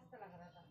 masta la grata.